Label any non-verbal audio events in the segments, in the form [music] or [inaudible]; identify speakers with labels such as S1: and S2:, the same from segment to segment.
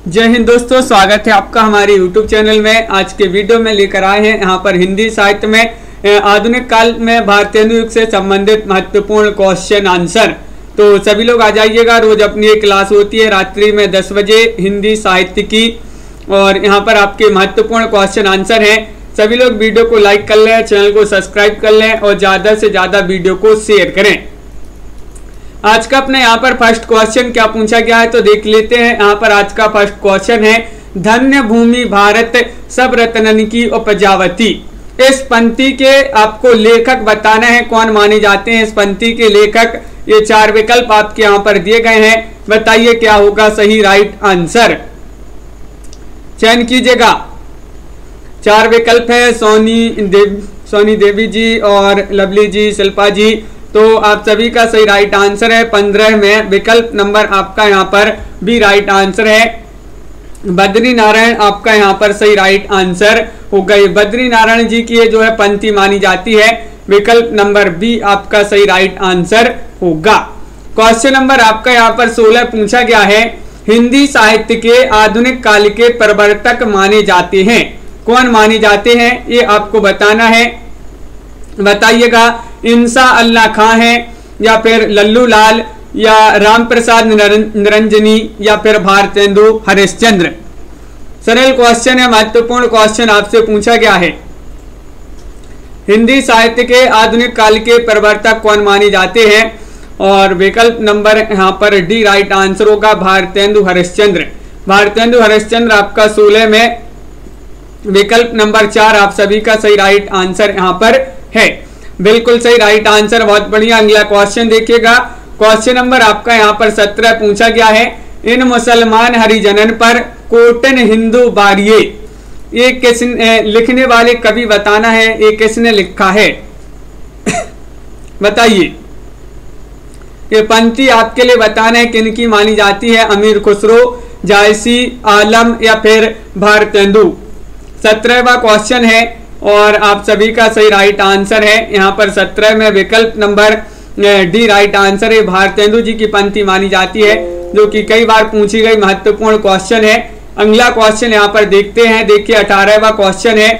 S1: जय हिंद दोस्तों, स्वागत है आपका हमारे YouTube चैनल में। आज के वीडियो में लेकर आए हैं, यहाँ पर हिंदी साहित्य में आधुनिक काल में भारतीय युग से संबंधित महत्वपूर्ण क्वेश्चन आंसर तो सभी लोग आ जाइएगा, रोज अपनी एक क्लास होती है, रात्रि में 10 बजे हिंदी साहित्य की। और यहाँ पर आपके महत्वपूर्ण क्वेश्चन आंसर हैं। सभी लोग वीडियो को लाइक कर लें चैनल को सब्सक्राइब कर लें और ज़्यादा से ज़्यादा वीडियो को शेयर करें। आज का अपने यहाँ पर फ़र्स्ट क्वेश्चन क्या पूछा गया है? तो देख लेते हैं, यहाँ पर आज का फ़र्स्ट क्वेश्चन है, धन्य भूमि भारत सब रत्नन की उपजावती। इस पंक्ति के आपको लेखक बताना है, कौन माने जाते हैं इस पंक्ति के लेखक? ये चार विकल्प आपके यहाँ पर दिए गए हैं। बताइए क्या होगा, सही राइट आंसर चयन कीजिएगा। चार विकल्प है, सोनी देव, सोनी देवी जी और लवली जी, शिल्पा जी। तो आप सभी का सही राइट आंसर है। पंद्रह में विकल्प नंबर आपका यहाँ पर भी राइट आंसर है। बद्री नारायण आपका यहाँ पर सही राइट आंसर हो गई। बद्री नारायण जी की ये जो है पंथी मानी जाती है। विकल्प नंबर बी आपका सही राइट आंसर होगा। क्वेश्चन नंबर आपका यहाँ पर 16 पूछा गया है। हिंदी साहित्य के आधुनिक काल के प्रवर्तक माने जाते हैं। कौन माने जाते हैं? ये आपको बताना है। बताइएगा इंसा अल्लाह खां है, या फिर लल्लू लाल, या राम प्रसाद निरंजनी, या फिर भारतेंदु हरिश्चंद्र सरल क्वेश्चन है महत्वपूर्ण क्वेश्चन आपसे पूछा गया है। हिंदी साहित्य के आधुनिक काल के प्रवर्तक कौन माने जाते हैं? और विकल्प नंबर यहाँ पर डी राइट आंसर होगा भारतेंदु हरिश्चंद्र भारतेंदु हरिश्चंद्र आपका सोलह में। विकल्प नंबर चार, आप सभी का सही राइट आंसर यहाँ पर। है। बिल्कुल सही राइट आंसर बहुत बढ़िया। अगला क्वेश्चन देखिएगा। क्वेश्चन नंबर आपका यहाँ पर सत्रह पूछा गया है। इन मुसलमान हरिजनन पर कोटन हिंदू बारिये। ये किस ए, लिखने वाले कवि बताना है ये किसने लिखा है? [coughs] बताइए। ये पंक्ति आपके लिए बताना है किनकी मानी जाती है अमीर खुसरो जायसी आलम या फिर भारतेंदु? सत्रहवा क्वेश्चन है। और आप सभी का सही राइट आंसर है। यहाँ पर सत्रह में विकल्प नंबर डी राइट आंसर है। भारतेंदु जी की पंक्ति मानी जाती है, जो कि कई बार पूछी गई महत्वपूर्ण क्वेश्चन है। अगला क्वेश्चन यहाँ पर देखते हैं। देखिए, अठारहवा क्वेश्चन है।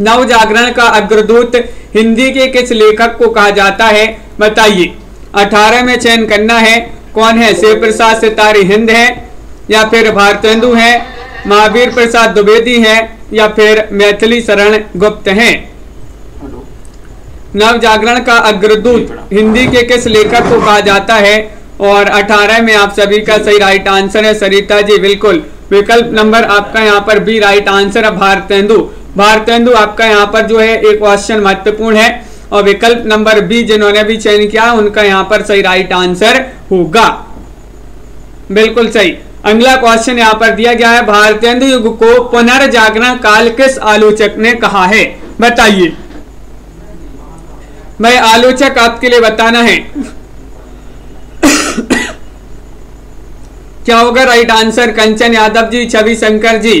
S1: नव जागरण का अग्रदूत हिंदी के किस लेखक को कहा जाता है? बताइए। अठारह में चयन करना है। कौन है? शिव प्रसाद सितारी हिंद है या फिर भारतेंदु है? महावीर प्रसाद द्विवेदी है? या फिर मैथिली शरण गुप्त हैं। नव जागरण का अग्रदूत हिंदी के किस लेखक को कहा जाता है? और 18 में आप सभी का सही राइट आंसर है सरिता जी बिल्कुल। विकल्प नंबर आपका यहाँ पर बी राइट आंसर है भारतेंदु। भारतेंदु आपका यहाँ पर जो है एक क्वेश्चन महत्वपूर्ण है। और विकल्प नंबर बी जिन्होंने भी चयन किया उनका यहाँ पर सही राइट आंसर होगा। बिल्कुल सही। अगला क्वेश्चन यहाँ पर दिया गया है। भारतेंदु युग को पुनर्जागरण काल किस आलोचक ने कहा है? बताइए। मैं आलोचक आपके लिए बताना है। क्या होगा? Right answer Kanchan Yadav ji, Chhavi Shankar ji.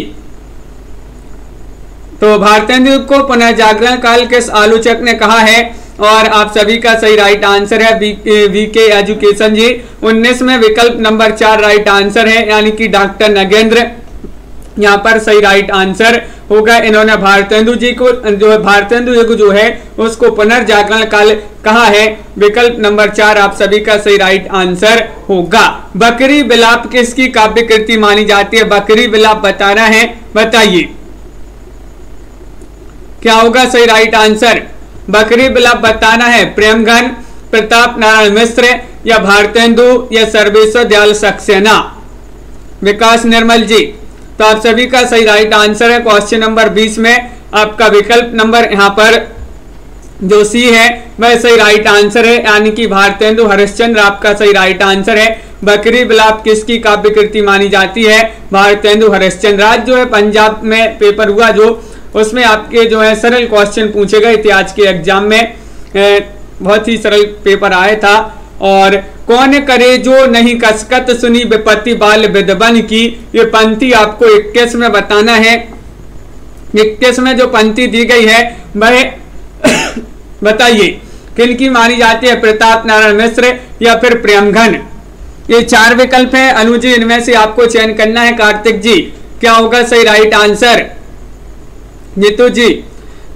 S1: तो भारतेंदु युग को पुनर्जागरण काल किस आलोचक ने कहा है? और आप सभी का सही राइट आंसर है वीके एजुकेशन जी। 19 में विकल्प नंबर चार राइट आंसर है, यानी कि डॉक्टर नगेंद्र। यहाँ पर सही राइट आंसर होगा। इन्होंने भारतेंदु जी को, जो भारतेंदु युग जो है, उसको पुनर्जागरण काल कहा है। विकल्प नंबर चार, आप सभी का सही राइट आंसर होगा। बकरी बिलाप किसकी काव्य कृति मानी जाती है? बकरी बिलाप बताना है, बताइए। क्या होगा सही राइट आंसर बकरी बिलाप बताना है, प्रेमघन, प्रताप नारायण मिश्र या भारतेंदु, या सर्वेश्वर दयाल सक्सेना। विकास निर्मल जी तो आप सभी का सही राइट आंसर है क्वेश्चन नंबर 20 में, आपका विकल्प नंबर यहाँ पर जो सी है, वह सही राइट आंसर है, यानी कि भारतेंदु हरिश्चंद्र, आपका सही राइट आंसर है। बकरी बिलाप किसकी काव्य कृति मानी जाती है? भारतेंदु हरिश्चंद्र। आज जो है, पंजाब में पेपर हुआ जो उसमें आपके जो है सरल क्वेश्चन पूछे गए थे आज के एग्ज़ाम में। बहुत ही सरल पेपर आया था। और कौन करे जो नहीं कसकत सुनी विपत्ति बाल विदबन की? ये पंक्ति आपको 21 में बताना है। 21 में जो पंक्ति दी गई है, वह [coughs] बताइए, किन की मानी जाती है प्रताप नारायण मिश्र या फिर प्रेमघन? ये चार विकल्प है। अनुजी इनमें से आपको चयन करना है। कार्तिक जी, क्या होगा सही राइट आंसर नीतू जी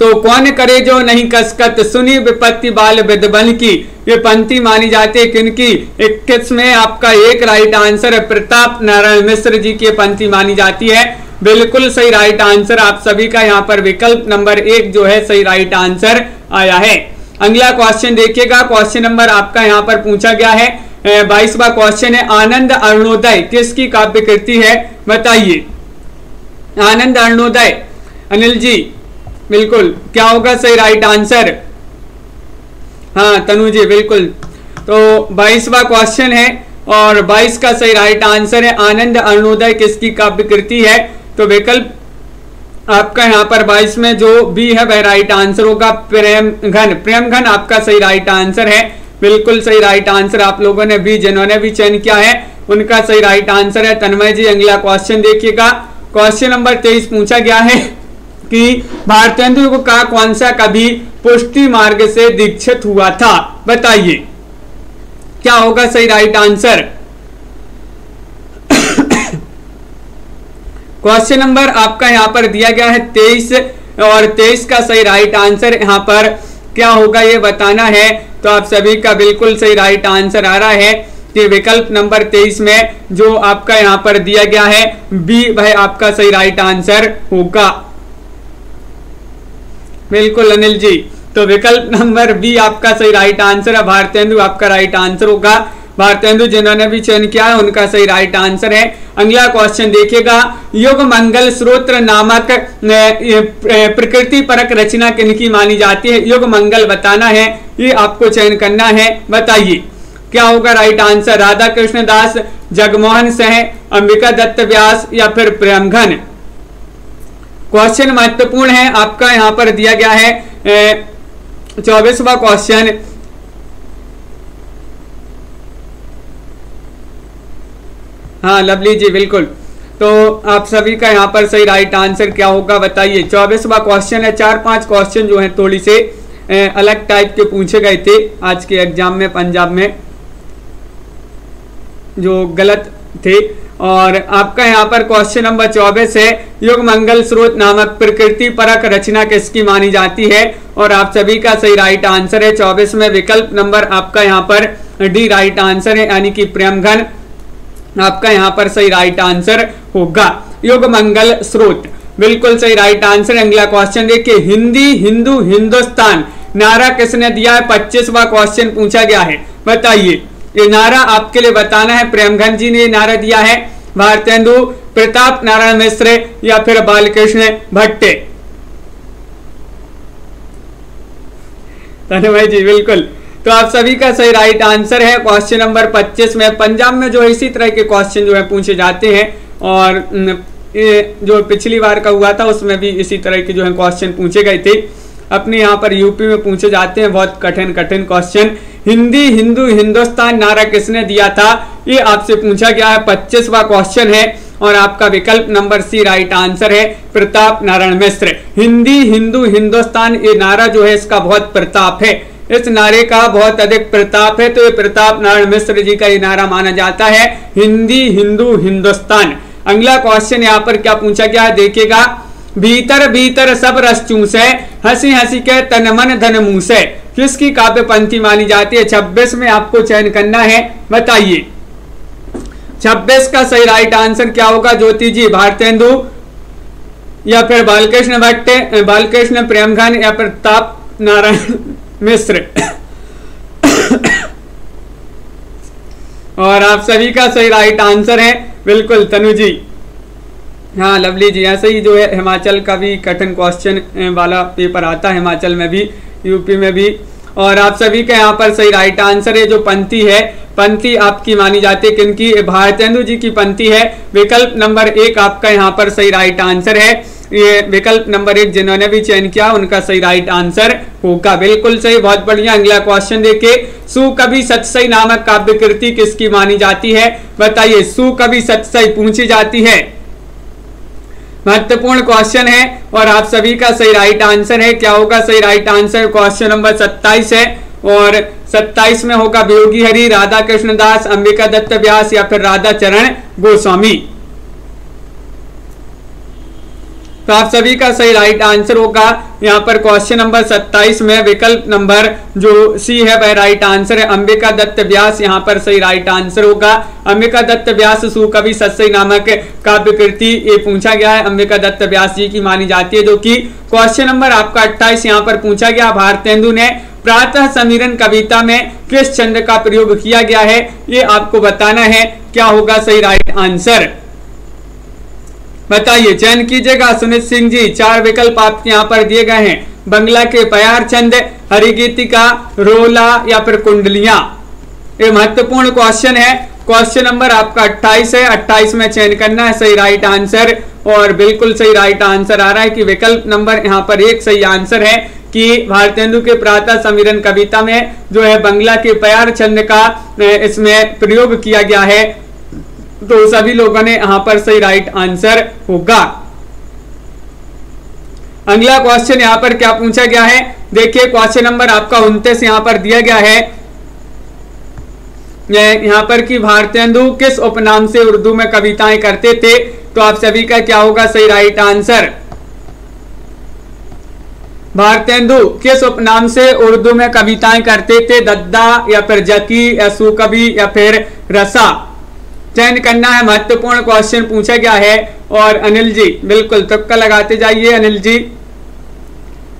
S1: तो कौन करे जो नहीं कसकत? सुनी विपत्ति बाल विदबन की। ये पंक्ति मानी जाती है क्योंकि इक्कीस में आपका एक राइट आंसर है। प्रताप नारायण मिश्र जी की पंक्ति मानी जाती है। बिल्कुल सही राइट आंसर आप सभी का यहाँ पर विकल्प नंबर एक जो है, सही राइट आंसर आया है। अगला क्वेश्चन देखिएगा। क्वेश्चन नंबर आपका यहाँ पर पूछा गया है। बाईसवा क्वेश्चन है, आनंद अरुणोदय। किसकी काव्य कृति है? बताइए। आनंद अरुणोदय। अनिल जी, बिल्कुल। क्या होगा सही राइट आंसर हाँ तनु जी, बिल्कुल। तो बाईसवा क्वेश्चन है और बाईस का सही राइट आंसर है। आनंद अरुणोदय किसकी काव्य कृति है? तो विकल्प आपका यहाँ पर बाईस में जो बी है, वह राइट आंसर होगा। प्रेम घन प्रेम घन आपका सही राइट आंसर है। बिल्कुल सही राइट आंसर आप लोगों ने भी, जिन्होंने भी चयन किया है, उनका सही राइट आंसर है। तन्मय जी, अगला क्वेश्चन देखिएगा। क्वेश्चन नंबर तेईस पूछा गया है। कि भारतेंदु का कौन सा कभी पुष्टि मार्ग से दीक्षित हुआ था? बताइए। क्या होगा सही राइट आंसर क्वेश्चन नंबर आपका यहाँ पर दिया गया है तेईस, और तेईस का सही राइट आंसर यहाँ पर क्या होगा ये बताना है। तो आप सभी का बिल्कुल सही राइट आंसर आ रहा है कि विकल्प नंबर तेईस में जो आपका यहाँ पर दिया गया है बी वह आपका सही राइट आंसर होगा। बिल्कुल, अनिल जी। तो विकल्प नंबर बी आपका सही राइट आंसर है। भारतेंदु, आपका राइट आंसर होगा। भारतेंदु, जिन्होंने भी चयन किया है, उनका सही राइट आंसर है। अगला क्वेश्चन देखिएगा। युग मंगल स्रोत्र नामक प्रकृति परक रचना किनकी मानी जाती है? युग मंगल बताना है। ये आपको चयन करना है। बताइए। क्या होगा राइट आंसर राधा कृष्ण दास जगमोहन सह अंबिका दत्त व्यास या फिर प्रेमघन? क्वेश्चन महत्वपूर्ण है, आपका यहाँ पर दिया गया है चौबीसवा क्वेश्चन हाँ लवली जी, बिल्कुल. तो आप सभी का यहाँ पर सही राइट आंसर क्या होगा, बताइए. चौबीसवा क्वेश्चन है, चार पाँच क्वेश्चन जो है थोड़ी से अलग टाइप के पूछे गए थे आज के एग्ज़ाम में, पंजाब में, जो गलत थे. और आपका यहाँ पर क्वेश्चन नंबर चौबीस है। युग मंगल स्रोत नामक प्रकृति परक रचना किसकी मानी जाती है? और आप सभी का सही राइट आंसर है। चौबीस में विकल्प नंबर आपका यहाँ पर डी राइट आंसर है, यानी कि प्रेमघन। आपका यहाँ पर सही राइट आंसर होगा। युग मंगल स्रोत। बिल्कुल सही राइट आंसर अगला क्वेश्चन देखिए। हिंदी, हिंदू, हिंदुस्तान। नारा किसने दिया है? पच्चीसवा क्वेश्चन पूछा गया है। बताइए। ये नारा आपके लिए बताना है। प्रेमघन जी ने नारा दिया है। भारतेंदु, प्रताप नारायण मिश्र या फिर बालकृष्ण भट्टे। धन्यवाद जी, बिल्कुल। तो आप सभी का सही राइट आंसर है। क्वेश्चन नंबर 25 में पंजाब में जो इसी तरह के क्वेश्चन जो है पूछे जाते हैं और जो पिछली बार का हुआ था, उसमें भी इसी तरह के जो है क्वेश्चन पूछे गए थे। अपने यहाँ पर यूपी में पूछे जाते हैं बहुत कठिन कठिन क्वेश्चन हिंदी, हिंदू, हिंदुस्तान नारा किसने दिया था? ये आपसे पूछा गया है, पच्चीसवा क्वेश्चन है और आपका विकल्प नंबर सी राइट आंसर है, प्रताप नारायण मिश्र. हिंदी, हिंदू, हिंदुस्तान, ये नारा जो है इसका बहुत प्रताप है. इस नारे का बहुत अधिक प्रताप है तो ये प्रताप नारायण मिश्र जी का ये नारा माना जाता है. हिंदी, हिंदू, हिंदुस्तान. अगला क्वेश्चन यहाँ पर क्या पूछा गया है? देखिएगा. भीतर भीतर सब रस चूसे, हँसी हँसी के तन मन धन मूसे। किसकी काव्य पंथी मानी जाती है? छब्बीस में आपको चयन करना है, बताइए। छब्बीस का सही राइट आंसर क्या होगा, ज्योति जी? भारतेंदु, या फिर बालकृष्ण भट्टे, बालकृष्ण प्रेमघन, या प्रताप नारायण मिश्र? और आप सभी का सही राइट आंसर है, बिल्कुल, तनु जी। हाँ लवली जी, ऐसे ही जो है, हिमाचल का भी कठिन क्वेश्चन वाला पेपर आता है हिमाचल में भी यूपी में भी। और आप सभी का यहाँ पर सही राइट आंसर है, जो पंक्ति है। पंक्ति आपकी मानी जाती है क्योंकि भारतेंदु जी की पंक्ति है। विकल्प नंबर एक आपका यहाँ पर सही राइट आंसर है। ये विकल्प नंबर एक जिन्होंने भी चयन किया, उनका सही राइट आंसर होगा। बिल्कुल सही, बहुत बढ़िया। अगला क्वेश्चन देखिए। सु कवि सत्सई नामक काव्य कृति किसकी मानी जाती है? बताइए, सु कवि सत्सई पूछी जाती है। महत्वपूर्ण क्वेश्चन है और आप सभी का सही राइट आंसर है। क्या होगा? सही राइट आंसर क्वेश्चन नंबर सत्ताईस है और सत्ताईस में होगा वियोगी हरी राधा कृष्ण दास अंबिका दत्त व्यास या फिर राधा चरण गोस्वामी। तो आप सभी का सही राइट आंसर होगा। यहाँ पर क्वेश्चन नंबर 27 में विकल्प नंबर जो सी है, वह राइट आंसर है। अंबिका दत्त व्यास यहाँ पर सही राइट आंसर होगा। अंबिका दत्त व्यास सुकवि सत्सई नामक काव्य कृति ये पूछा गया है। अंबिका दत्त व्यास जी की मानी जाती है जो कि क्वेश्चन नंबर आपका अट्ठाईस यहाँ पर पूछा गया। भारतेंदु ने प्रातः समीरन कविता में किस छंद का प्रयोग किया गया है? ये आपको बताना है, क्या होगा सही राइट आंसर बताइए, चयन कीजिएगा। सुनीत सिंह जी, चार विकल्प आपके यहाँ पर दिए गए हैं। बंगला के प्यार छंद हरिगीतिका रोला या फिर कुंडलियाँ। ये महत्वपूर्ण क्वेश्चन है। क्वेश्चन नंबर आपका 28 है। 28 में चयन करना है। सही राइट आंसर और बिल्कुल सही राइट आंसर आ रहा है कि विकल्प नंबर यहाँ पर एक सही आंसर है कि भारतेंदु के प्रातः समीरन कविता में जो है बंगला के प्यार छंद का इसमें प्रयोग किया गया है। तो सभी लोगों ने यहाँ पर सही राइट आंसर होगा। अगला क्वेश्चन यहाँ पर क्या पूछा गया है? देखिए क्वेश्चन नंबर आपका उनतीस यहाँ पर दिया गया है। यहाँ पर कि भारतेंदु किस उपनाम से उर्दू में कविताएँ करते थे? तो आप सभी का क्या होगा? सही राइट आंसर भारतेंदु किस उपनाम से उर्दू में कविताएँ करते थे? दद्दा या फिर जकी या सुकवि या फिर रसा? चयन करना है। महत्वपूर्ण क्वेश्चन पूछा गया है। और अनिल जी, बिल्कुल, तुक्का लगाते जाइए अनिल जी।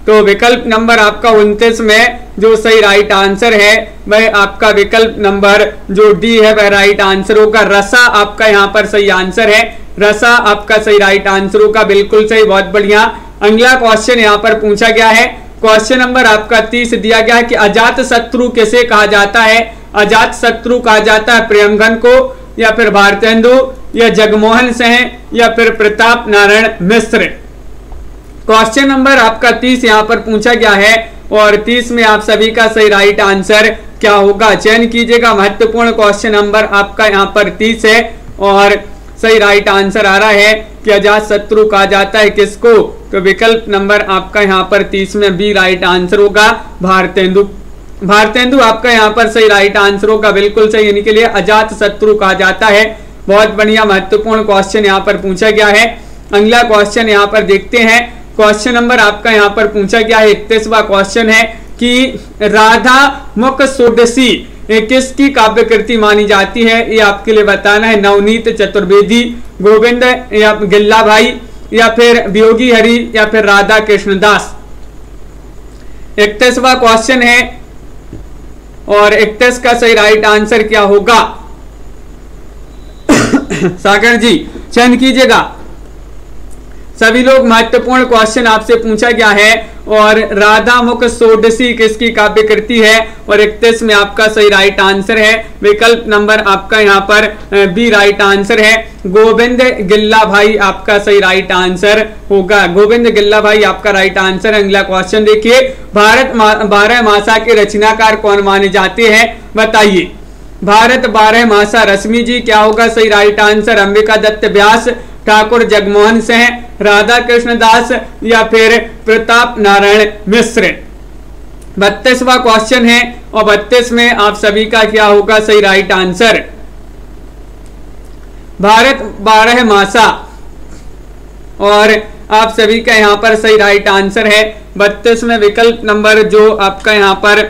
S1: तो विकल्प नंबर आपका उनतीस में, जो सही राइट आंसर है, वह आपका विकल्प नंबर जो डी है, वह राइट आंसर होगा। रसा आपका यहाँ पर सही आंसर है। रसा आपका सही राइट आंसर होगा। बिल्कुल सही, बहुत बढ़िया। अगला क्वेश्चन यहाँ पर पूछा गया है। क्वेश्चन नंबर आपका तीस दिया गया है कि अजात शत्रु किसे कहा जाता है? अजात शत्रु कहा जाता है प्रियंगन को। या फिर भारतेंदु, या जगमोहन सिंह, या फिर प्रताप नारायण मिश्र क्वेश्चन नंबर आपका तीस यहाँ पर पूछा गया है और तीस में आप सभी का सही राइट आंसर क्या होगा? चयन कीजिएगा, महत्वपूर्ण क्वेश्चन नंबर आपका यहाँ पर तीस है और सही राइट आंसर आ रहा है कि अजात शत्रु कहा जाता है किसको? तो विकल्प नंबर आपका यहाँ पर तीस में बी राइट आंसर होगा, भारतेंदु। भारतेंदु, आपका यहाँ पर सही राइट आंसर होगा। बिल्कुल सही के लिए अजात शत्रु कहा जाता है। बहुत बढ़िया, महत्वपूर्ण क्वेश्चन यहाँ पर पूछा गया है। अगला क्वेश्चन यहाँ पर देखते हैं। क्वेश्चन नंबर आपका यहाँ पर पूछा गया है। इकतीसवा क्वेश्चन है कि राधा मुख सुडसी किसकी काव्य कृति मानी जाती है? ये आपके लिए बताना है। नवनीत चतुर्वेदी, गोविंद या गिल्ला भाई या फिर वियोगी हरि, या फिर राधा कृष्णदास इकतीसवा क्वेश्चन है और इकतीस का सही राइट आंसर क्या होगा? [coughs] सागर जी चंद कीजिएगा। सभी लोग महत्वपूर्ण क्वेश्चन आपसे पूछा गया है और राधा मुख सोडसी किसकी काव्य कृति है? और इकतीस में आपका सही राइट आंसर है। विकल्प नंबर आपका यहाँ पर बी राइट आंसर है। गोविंद गिल्ला भाई आपका सही राइट आंसर होगा। गोविंद गिल्ला भाई, आपका राइट आंसर अगला क्वेश्चन देखिए। भारत बारह मासा के रचनाकार कौन माने जाते हैं? बताइए। भारत बारह मासा, रश्मि जी, क्या होगा? सही राइट आंसर अंबिका दत्त व्यास ठाकुर जगमोहन सिंह राधा कृष्ण दास या फिर प्रताप नारायण मिश्र। बत्तीसवा क्वेश्चन है और बत्तीस में आप सभी का क्या होगा? सही राइट आंसर भारत बारह मासा। और आप सभी का यहाँ पर सही राइट आंसर है। बत्तीस में विकल्प नंबर जो आपका यहाँ पर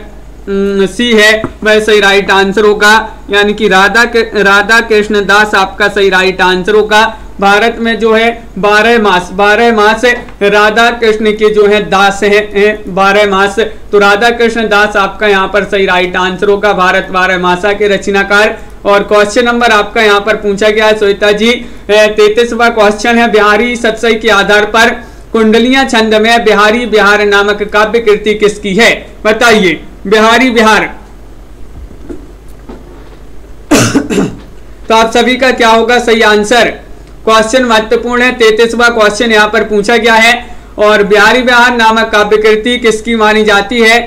S1: सी है, वह सही राइट आंसर होगा। यानी कि राधा राधा कृष्ण दास आपका सही राइट आंसर होगा। भारत में जो है बारह मास बारह मास राधा कृष्ण के जो है दास हैं बारह मास। तो राधा कृष्ण दास आपका यहाँ पर सही राइट आंसर होगा। भारत बारह मासा के रचनाकार। और क्वेश्चन नंबर आपका यहाँ पर पूछा गया है श्वेता जी। तैतीसवा क्वेश्चन है, बिहारी सत्सई के आधार पर कुंडलियाँ छंद में बिहारी बिहार नामक काव्य कृति किसकी है? बताइए, बिहारी बिहार। [coughs] तो आप सभी का क्या होगा सही आंसर क्वेश्चन महत्वपूर्ण है, तैतीसवा क्वेश्चन यहाँ पर पूछा गया है, और बिहारी बिहार नामक काव्य कृति किसकी मानी जाती है?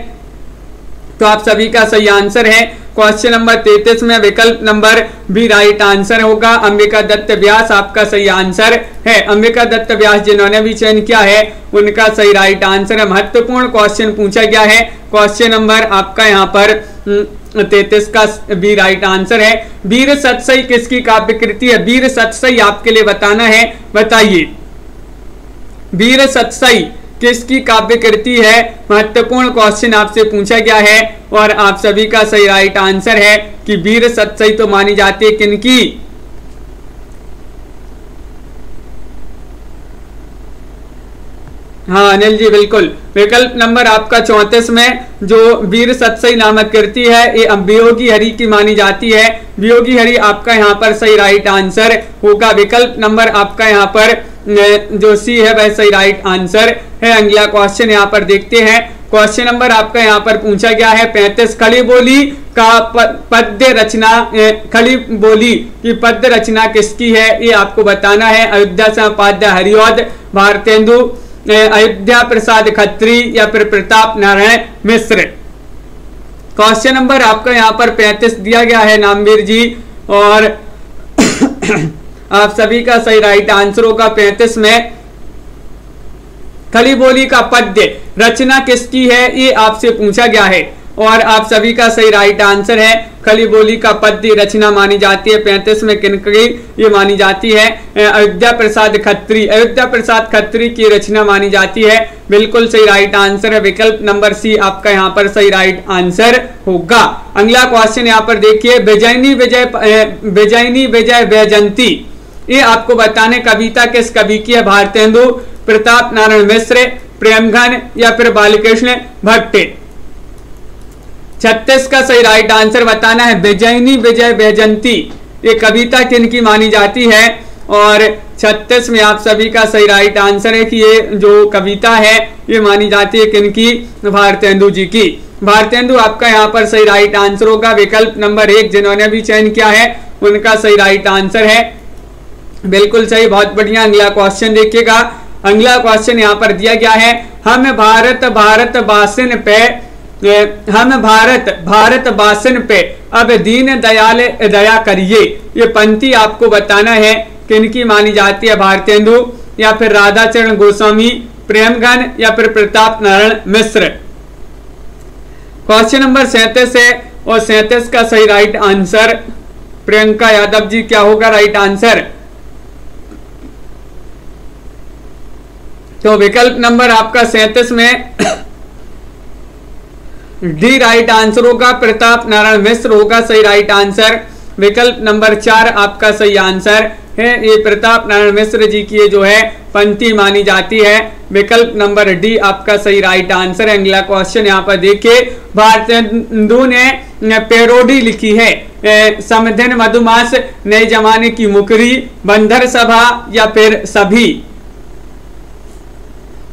S1: तो आप सभी का सही आंसर है। क्वेश्चन नंबर तैतीस में विकल्प नंबर बी राइट आंसर होगा। अंबिका दत्त व्यास आपका सही आंसर है। अंबिका दत्त व्यास जिन्होंने भी चयन किया है, उनका सही राइट आंसर है। महत्वपूर्ण क्वेश्चन पूछा गया है। क्वेश्चन नंबर आपका यहाँ पर हम्म, तैतीस का बी राइट आंसर है। वीर सत्सई किसकी काव्य कृति है? वीर सत्सई आपके लिए बताना है। बताइए। वीर सत्सई किसकी काव्य कृति है? महत्वपूर्ण क्वेश्चन आपसे पूछा गया है और आप सभी का सही राइट आंसर है कि वीर सत्सई तो मानी जाती है किनकी? हाँ अनिल जी, बिल्कुल। विकल्प नंबर आपका चौतीस में, जो वीर सतसई नामक कृति है, ये वियोगी हरि की मानी जाती है। वियोगी हरि आपका यहाँ पर सही राइट आंसर होगा विकल्प नंबर आपका यहाँ पर जो सी है, वह सही राइट आंसर है। अगला क्वेश्चन यहाँ पर देखते हैं। क्वेश्चन नंबर आपका यहाँ पर पूछा गया है, पैंतीस खड़ी बोली का पद्य रचना खड़ी बोली की पद्य रचना किसकी है, ये आपको बताना है। अयोध्या संपाद्य हरिओद, भारतेंदु। अयोध्या प्रसाद खत्री या फिर प्रताप नारायण मिश्र। क्वेश्चन नंबर आपका यहाँ पर पैंतीस दिया गया है, नामवीर जी, और [coughs] आप सभी का सही राइट आंसर होगा पैंतीस में। खली बोली का पद्य, रचना किसकी है, ये आपसे पूछा गया है। और आप सभी का सही राइट आंसर है। खली बोली का पद्य रचना मानी जाती है। पैंतीस में किनकी ये मानी जाती है। अयोध्या प्रसाद खत्री। अयोध्या प्रसाद खत्री की रचना मानी जाती है। बिल्कुल सही राइट आंसर है। विकल्प नंबर सी आपका यहाँ पर सही राइट आंसर होगा। अगला क्वेश्चन यहाँ पर देखिए। बेजैनी विजय बेजैनी विजय वैजंती ये आपको बताने कविता किस कवि की है? भारतेंदु प्रताप नारायण मिश्र, प्रेमघन या फिर बालकृष्ण भट्ट। छत्तीस का सही राइट आंसर बताना है। बेजैनी विजय बैजंती ये कविता किन की मानी जाती है? और छत्तीस में आप सभी का सही राइट आंसर है कि ये जो कविता है, ये मानी जाती है किनकी? भारतेंदु जी की। भारतेंदु, आपका यहाँ पर सही राइट आंसर होगा। विकल्प नंबर एक जिन्होंने भी चयन किया है, उनका सही राइट आंसर है। बिल्कुल सही, बहुत बढ़िया। अगला क्वेश्चन देखिएगा। अगला क्वेश्चन यहाँ पर दिया गया है। हम भारत भारत बासिन पे हम भारत भारत बासिन पे अब दीन दयाल, दया करिए। ये पंक्ति आपको बताना है किनकी मानी जाती है भारतेंदु या फिर राधा चरण गोस्वामी प्रेमगन या फिर प्रताप नारायण मिश्र। क्वेश्चन नंबर सैतीस है और सैतीस का सही राइट आंसर प्रियंका यादव जी, क्या होगा राइट आंसर तो विकल्प नंबर आपका सैतीस में डी राइट आंसर होगा, प्रताप नारायण मिश्र होगा, सही राइट आंसर विकल्प नंबर चार आपका सही आंसर है. ये प्रताप नारायण मिश्र जी की जो है, पंक्ति मानी जाती है. विकल्प नंबर डी आपका सही राइट आंसर है. अगला क्वेश्चन यहाँ पर देखिए. भारतेंदु ने पेरोडी लिखी है. समधिन मधुमास नए जमाने की मुकरी बंधर सभा या फिर सभी?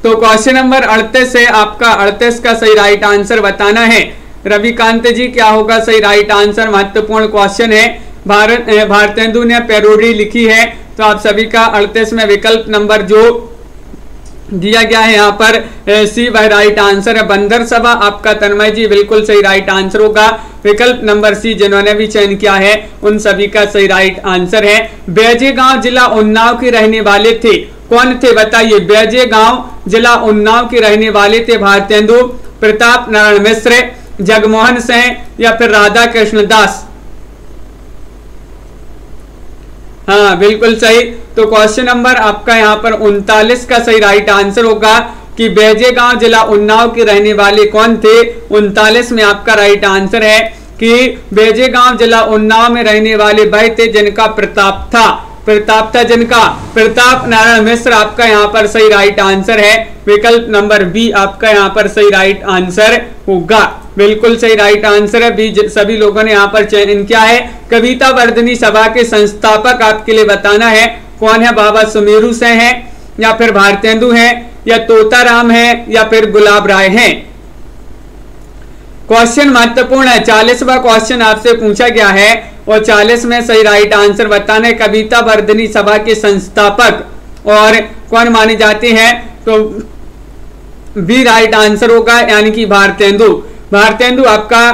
S1: तो क्वेश्चन नंबर अड़तीस है, आपका अड़तीस का सही राइट आंसर बताना है। रविकांत जी, क्या होगा सही राइट आंसर महत्वपूर्ण क्वेश्चन है। भारत भारतेंदु ने पैरोडी लिखी है तो आप सभी का अड़तीस में विकल्प नंबर जो दिया गया है यहाँ पर सी, वह राइट आंसर है। बंदर सभा, आपका तन्मय जी, बिल्कुल सही राइट आंसर होगा। विकल्प नंबर सी, जिन्होंने भी चयन किया है, उन सभी का सही राइट आंसर है। बेजे गाँव जिला उन्नाव के रहने वाले थे। कौन थे बताइए। बेजे गाँव, जिला उन्नाव के रहने वाले थे भारतेंदु, प्रताप नारायण मिश्र, जगमोहन सिंह या फिर राधा कृष्ण दास? हाँ बिल्कुल सही। तो क्वेश्चन नंबर आपका यहाँ पर उनतालीस का सही राइट आंसर होगा कि बेजे गाँव, जिला उन्नाव के रहने वाले कौन थे? उनतालीस में आपका राइट आंसर है कि बेजे गाँव, जिला उन्नाव में रहने वाले भाई थे जिनका प्रताप था। प्रताप था जिनका। प्रताप नारायण मिश्र आपका यहाँ पर सही राइट आंसर है। विकल्प नंबर बी आपका यहाँ पर सही राइट आंसर होगा। बिल्कुल सही राइट आंसर है। बी सभी लोगों ने यहाँ पर चयन किया है। कविता वर्धनी सभा के संस्थापक आपके लिए बताना है। कौन है? बाबा सुमेरु से हैं, या फिर भारतेंदु है, या तोताराम है, या फिर गुलाब राय है? क्वेश्चन महत्वपूर्ण है। चालीसवा क्वेश्चन आपसे पूछा गया है। और चालीस में सही राइट आंसर बताने कविता वर्धनी सभा के संस्थापक। और कौन माने जाते हैं? तो बी राइट आंसर होगा, यानी कि भारतेंदु। भारतेंदु आपका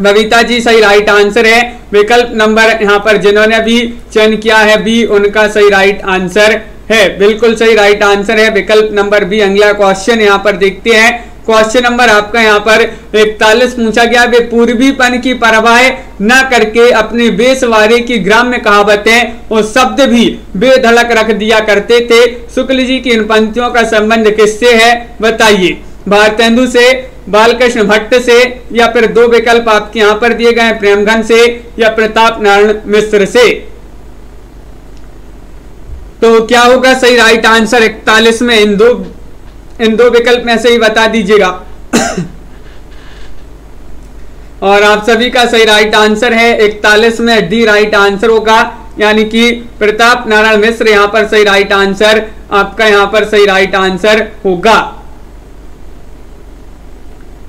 S1: बबीता जी सही राइट आंसर है। विकल्प नंबर यहाँ पर जिन्होंने भी चयन किया है बी उनका सही राइट आंसर है। बिल्कुल सही राइट आंसर है। विकल्प नंबर बी अगला क्वेश्चन यहाँ पर देखते हैं। क्वेश्चन नंबर आपका यहाँ पर इकतालीस पूछा गया, वे पूर्वीपन की परवाह न करके अपने बेसवारी की ग्राम्य कहावतें और शब्द भी बेधड़क रख दिया करते थे। शुक्ल जी की इन पंक्तियों का संबंध किससे है, बताइए। भारतेंदु से, बालकृष्ण भट्ट से, या फिर दो विकल्प आपके यहाँ पर दिए गए प्रेमघन से, या प्रताप नारायण मिश्र से? तो क्या होगा? सही राइट आंसर इकतालीस में इन दो इन दो विकल्प में से ही बता दीजिएगा। और आप सभी का सही राइट आंसर है। इकतालीस में डी राइट आंसर होगा। यानी कि प्रताप नारायण मिश्र यहाँ पर सही राइट आंसर आपका यहाँ पर सही राइट आंसर होगा।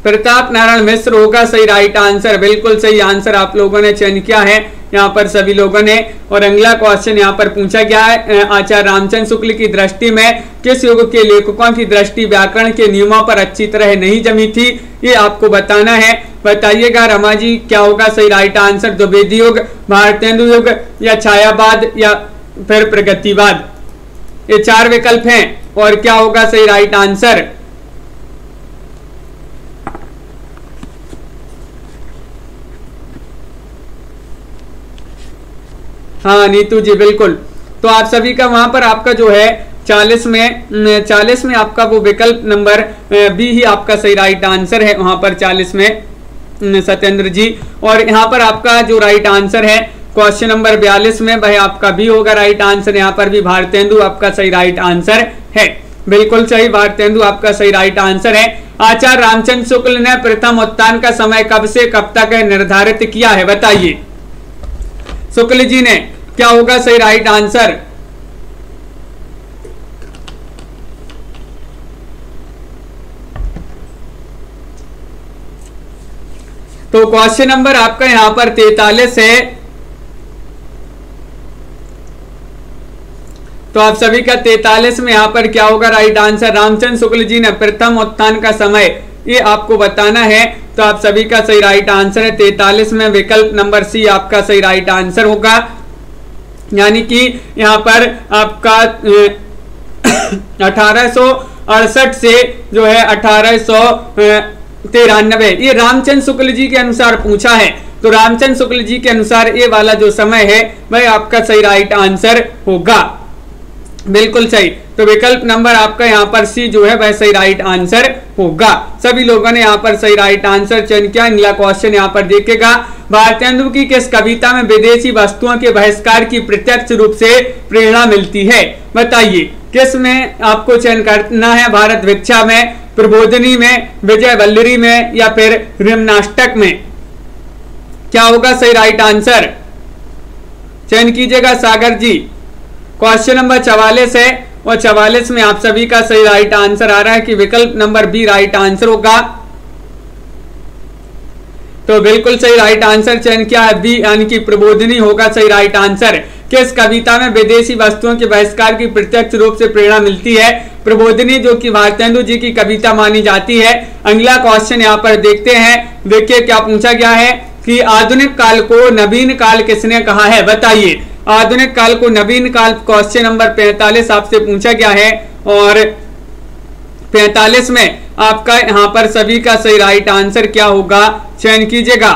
S1: प्रताप नारायण मिश्र होगा सही राइट आंसर बिल्कुल सही आंसर आप लोगों ने चयन किया है। यहाँ पर सभी लोगों ने, और अगला क्वेश्चन यहाँ पर पूछा गया है आचार्य रामचंद्र शुक्ल की दृष्टि में किस युग के लेखकों की दृष्टि व्याकरण के नियमों पर अच्छी तरह नहीं जमी थी, ये आपको बताना है। बताइएगा रमा जी, क्या होगा सही राइट आंसर द्विवेदी युग, भारतेंदु युग, या छायावाद, या फिर प्रगतिवाद? ये चार विकल्प हैं, और क्या होगा सही राइट आंसर हाँ नीतू जी, बिल्कुल। तो आप सभी का वहाँ पर आपका जो है, चालीस में चालीस में आपका वो विकल्प नंबर बी ही आपका सही राइट आंसर है वहाँ पर चालीस में सत्येंद्र जी। और यहाँ पर आपका जो राइट आंसर है क्वेश्चन नंबर बयालीस में, भाई आपका भी होगा राइट आंसर यहाँ पर भी भारतेंदु आपका सही राइट आंसर है। बिल्कुल सही, भारतेंदु आपका सही राइट आंसर है। आचार्य रामचंद्र शुक्ल ने प्रथम उत्थान का समय कब से कब तक निर्धारित किया है, बताइए। शुक्ल जी ने, क्या होगा सही राइट आंसर तो क्वेश्चन नंबर आपका यहाँ पर तैतालीस है। तो आप सभी का तैतालीस में यहाँ पर क्या होगा राइट आंसर रामचंद्र शुक्ल जी ने प्रथम उत्थान का समय ये आपको बताना है। तो आप सभी का सही राइट आंसर है। तैतालीस में विकल्प नंबर सी आपका सही राइट आंसर होगा। यानी कि यहाँ पर आपका [coughs] अठारह से जो है अठारह ये रामचंद्र शुक्ल जी के अनुसार पूछा है। तो रामचंद्र शुक्ल जी के अनुसार ये वाला जो समय है, वह आपका सही राइट आंसर होगा। बिल्कुल सही। तो विकल्प नंबर आपका यहाँ पर सी जो है, वह सही राइट आंसर होगा। सभी लोगों ने यहाँ पर सही राइट आंसर चयन किया। अगला क्वेश्चन यहाँ पर देखेगा। भारतेंदु की किस कविता में विदेशी वस्तुओं के बहिष्कार की प्रत्यक्ष रूप से प्रेरणा मिलती है? बताइए, किसमें आपको चयन करना है? भारत भिक्षा में, प्रबोधनी में, विजय वल्लरी में या फिर रिमनाष्टक में? क्या होगा सही राइट आंसर चयन कीजिएगा सागर जी। क्वेश्चन नंबर चवालीस है। और चवालीस में आप सभी का सही राइट आंसर आ रहा है कि विकल्प नंबर बी राइट आंसर होगा। तो बिल्कुल सही राइट आंसर चयन किया है? बी यानी कि प्रबोधनी होगा सही राइट आंसर किस कविता में विदेशी वस्तुओं के बहिष्कार की प्रत्यक्ष रूप से प्रेरणा मिलती है? प्रबोधनी, जो कि भारतेंदु जी की कविता मानी जाती है। अगला क्वेश्चन यहाँ पर देखते हैं। देखिए क्या पूछा गया है कि आधुनिक काल को नवीन काल किसने कहा है? बताइए। आधुनिक काल को नवीन काल क्वेश्चन नंबर पैंतालीस आपसे पूछा गया है और पैंतालीस में आपका यहाँ पर सभी का सही राइट आंसर क्या होगा? चयन कीजिएगा।